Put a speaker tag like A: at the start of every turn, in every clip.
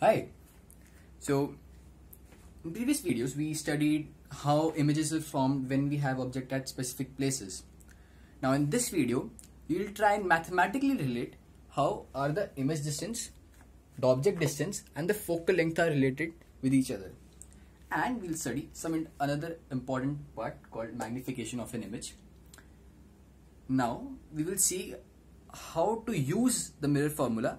A: Hi. So, in previous videos, we studied how images are formed when we have object at specific places. Now, in this video, we will try and mathematically relate how are the image distance, the object distance, and the focal length are related with each other. And we'll study some another important part called magnification of an image. Now, we will see how to use the mirror formula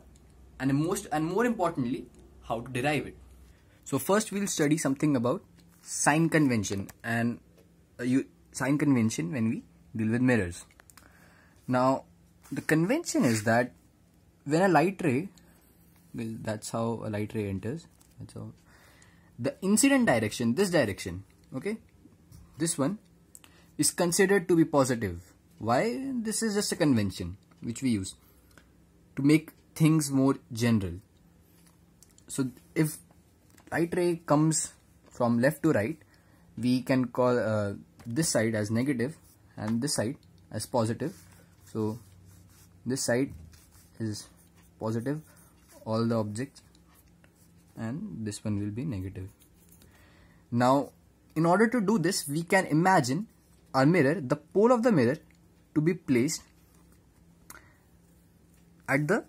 A: and most and more importantly how to derive it. So first we'll study something about sign convention and uh, you sign convention when we deal with mirrors. Now the convention is that when a light ray, well that's how a light ray enters. That's how the incident direction, this direction, okay, this one is considered to be positive. Why? This is just a convention which we use to make things more general so if light ray comes from left to right we can call uh, this side as negative and this side as positive so this side is positive all the objects and this one will be negative now in order to do this we can imagine our mirror the pole of the mirror to be placed at the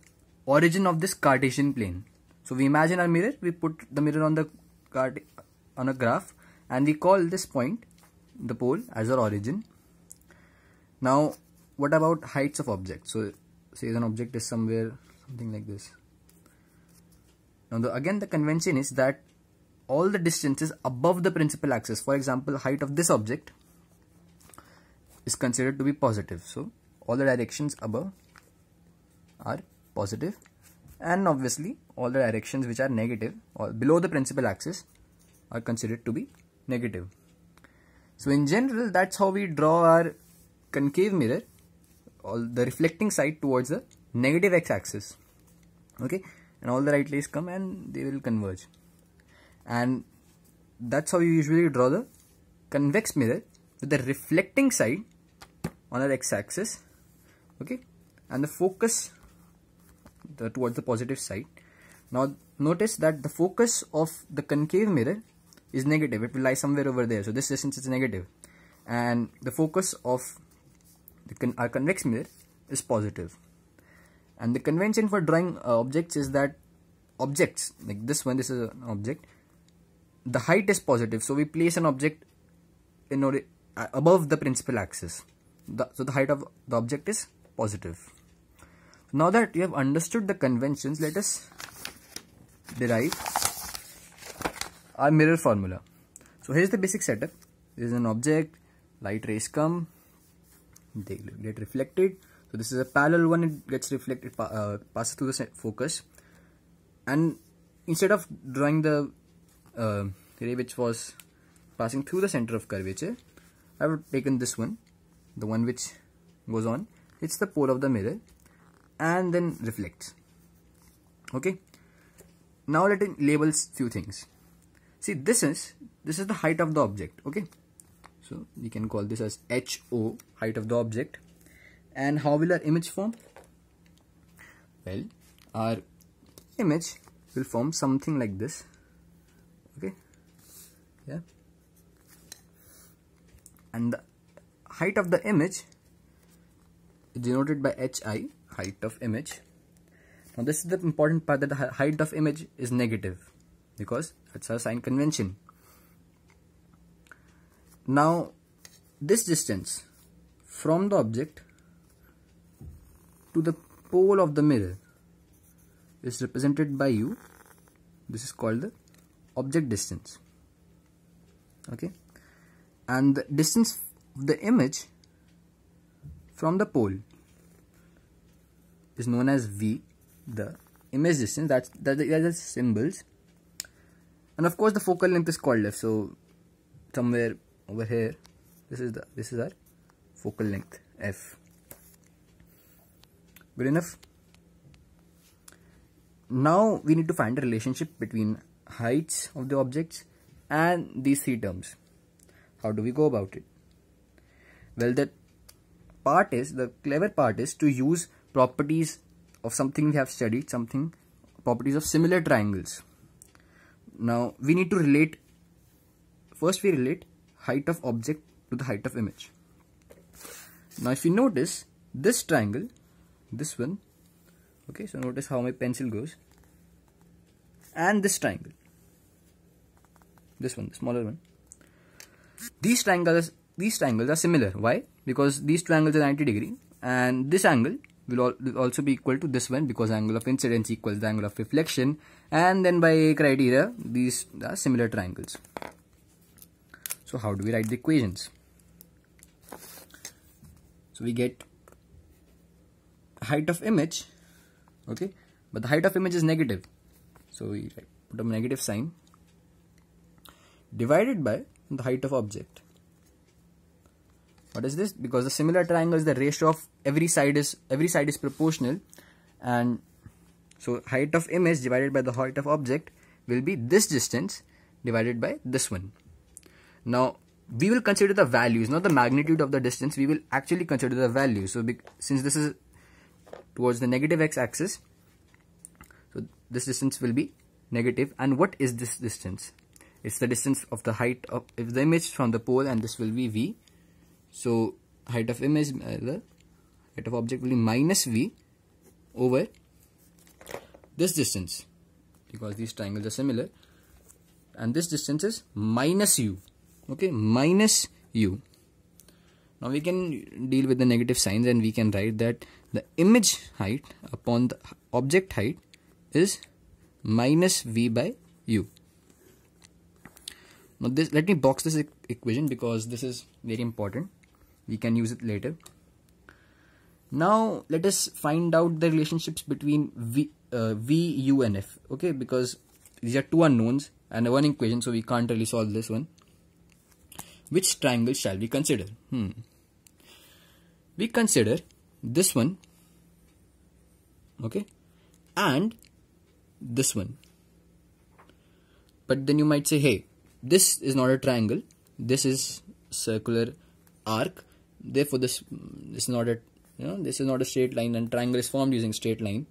A: origin of this Cartesian plane. So we imagine our mirror, we put the mirror on the card on a graph and we call this point, the pole as our origin. Now what about heights of objects? So say an object is somewhere something like this. Now the, again the convention is that all the distances above the principal axis, for example height of this object is considered to be positive. So all the directions above are positive and obviously all the directions which are negative or below the principal axis are considered to be negative. So in general that's how we draw our concave mirror all the reflecting side towards the negative x-axis okay? And all the right rays come and they will converge. And that's how you usually draw the convex mirror with the reflecting side on our x-axis okay? And the focus the, towards the positive side. Now notice that the focus of the concave mirror is negative. It will lie somewhere over there. So this distance is negative. And the focus of the con our convex mirror is positive. And the convention for drawing uh, objects is that objects, like this one, this is an object, the height is positive. So we place an object in order, uh, above the principal axis. The, so the height of the object is positive. Now that you have understood the conventions, let us derive our mirror formula. So here's the basic setup. This is an object, light rays come, they get reflected. So this is a parallel one, it gets reflected, uh, passes through the focus. And instead of drawing the uh, ray which was passing through the center of curvature, I have taken this one, the one which goes on. It's the pole of the mirror and then reflects okay? Now let it labels few things. See this is this is the height of the object. Okay? So we can call this as HO height of the object. And how will our image form? Well our image will form something like this. Okay? Yeah? And the height of the image is denoted by HI height of image. Now this is the important part that the height of image is negative because that's our sign convention. Now this distance from the object to the pole of the mirror is represented by u this is called the object distance. Okay? And the distance of the image from the pole is known as V, the image distance, that's, that, the symbols. And of course the focal length is called f, so somewhere over here, this is the this is our focal length f. Good enough? Now we need to find the relationship between heights of the objects and these three terms. How do we go about it? Well, the part is, the clever part is to use properties of something we have studied, something properties of similar triangles. now we need to relate first we relate height of object to the height of image. Now if you notice this triangle this one okay so notice how my pencil goes and this triangle this one the smaller one. These triangles these triangles are similar. Why? Because these triangles are 90 degree and this angle will, also be equal to this one because angle of incidence equals the angle of reflection. And then by a criteria these are similar triangles. So how do we write the equations? So we get height of image okay? But the height of image is negative. So we put a negative sign divided by the height of object what is this? Because the similar triangles the ratio of every side is every side is proportional. And so height of image divided by the height of object will be this distance divided by this one. Now we will consider the values not the magnitude of the distance. We will actually consider the value. So since this is towards the negative x-axis so this distance will be negative. And what is this distance? It's the distance of the height of if the image from the pole and this will be v so height of image uh, the height of object will be minus v over this distance. Because these triangles are similar. And this distance is minus u. Okay minus u. Now we can deal with the negative signs and we can write that the image height upon the object height is minus v by u. Now this let me box this e equation because this is very important we can use it later. Now let us find out the relationships between v, uh, v u and f okay? Because these are two unknowns and one equation so we can't really solve this one. Which triangle shall we consider? Hmm. We consider this one okay? And this one. But then you might say hey this is not a triangle. This is circular arc therefore this, this is not a you know this is not a straight line and triangle is formed using straight line.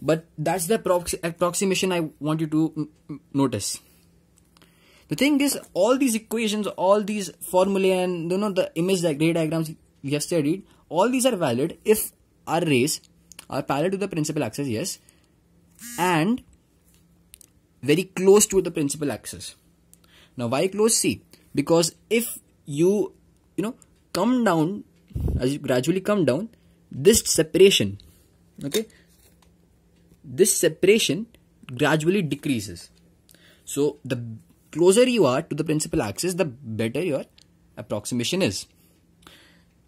A: But that's the approximation i want you to notice. The thing is all these equations all these formulae and you know the image ray diagrams we have studied all these are valid if our rays are parallel to the principal axis yes and very close to the principal axis. Now why close? See because if you you know come down as you gradually come down this separation okay? This separation gradually decreases. So the closer you are to the principal axis the better your approximation is.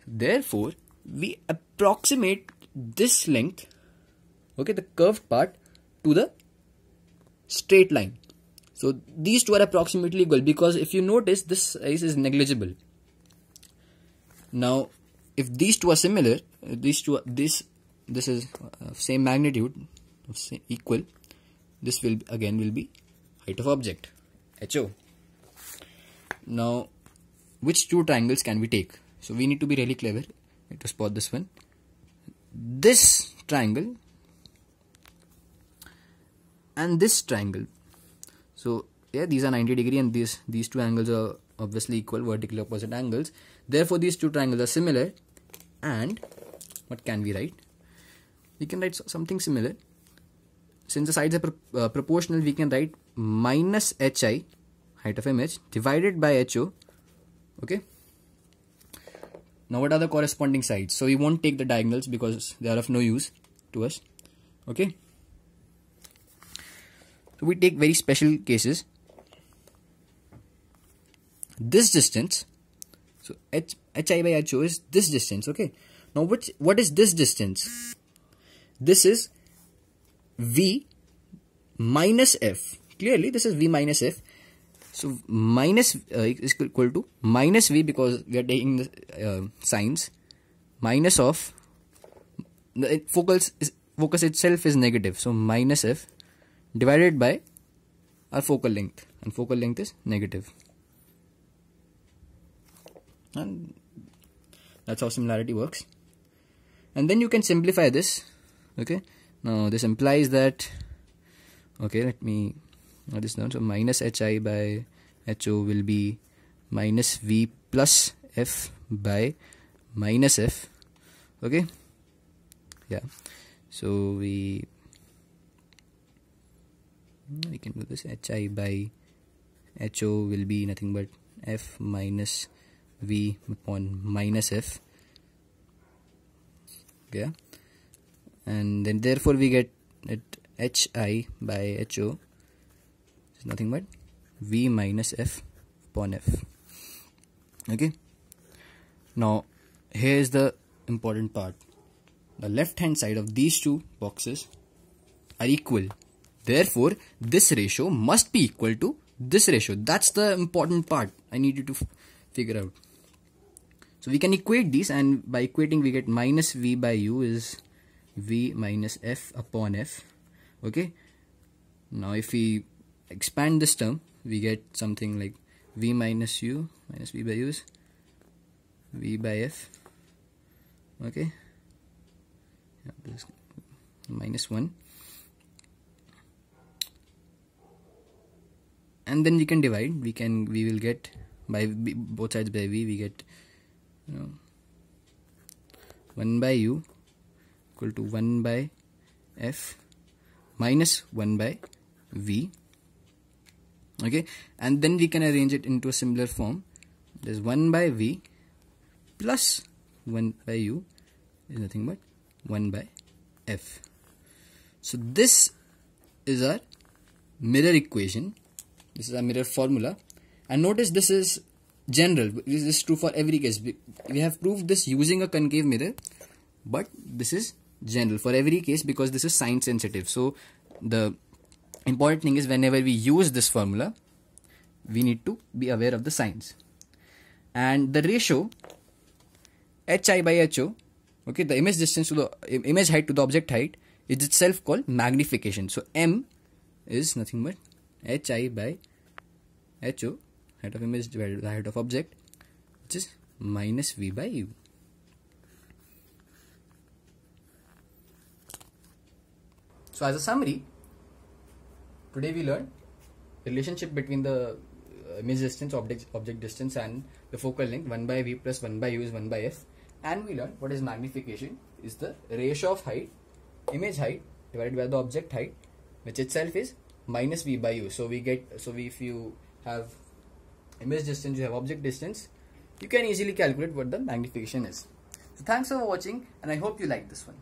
A: Therefore we approximate this length okay the curved part to the straight line. So these two are approximately equal because if you notice this size is negligible now if these two are similar these two this this is uh, same magnitude same, equal this will again will be height of object HO now which two triangles can we take? So we need to be really clever to spot this one. This triangle and this triangle. So yeah these are 90 degree and these these two angles are obviously equal vertically opposite angles therefore these two triangles are similar. And what can we write? We can write something similar. Since the sides are pro uh, proportional we can write minus hi height of image divided by ho okay? Now what are the corresponding sides? So we won't take the diagonals because they are of no use to us. Okay? So we take very special cases. This distance so h hi by ho is this distance okay? Now which what is this distance? This is v minus f. Clearly this is v minus f. So minus uh, is equal to minus v because we are taking the uh, signs. Minus of the focus is focus itself is negative. So minus f divided by our focal length. And focal length is negative and that's how similarity works. And then you can simplify this okay? Now this implies that okay let me now this down. So minus hi by ho will be minus v plus f by minus f okay? Yeah. So we we can do this. Hi by ho will be nothing but f minus v upon minus f. Yeah and then therefore we get it hi by ho is nothing but v minus f upon f. Okay. Now here is the important part. The left hand side of these two boxes are equal. Therefore this ratio must be equal to this ratio. That's the important part i need you to figure out so we can equate these and by equating we get minus v by u is v minus f upon f. Okay? Now if we expand this term we get something like v minus u minus v by u is v by f. Okay? Yeah, minus 1 and then we can divide. We can we will get by both sides by v we get you know 1 by u equal to 1 by f minus 1 by v. Okay. And then we can arrange it into a similar form. There's 1 by v plus 1 by u is nothing but 1 by f. So this is our mirror equation. This is our mirror formula. And notice this is general. This is true for every case. We have proved this using a concave mirror but this is general for every case because this is sign sensitive. So the important thing is whenever we use this formula we need to be aware of the signs and the ratio hi by ho okay the image distance to the image height to the object height is itself called magnification. So m is nothing but hi by ho height of image divided by the height of object which is minus v by u So as a summary, today we learned relationship between the uh, image distance, object, object distance and the focal length 1 by v plus 1 by u is 1 by f and we learned what is magnification is the ratio of height, image height divided by the object height which itself is minus v by u. So we get, so if you have image distance, you have object distance, you can easily calculate what the magnification is. So thanks for watching and I hope you like this one.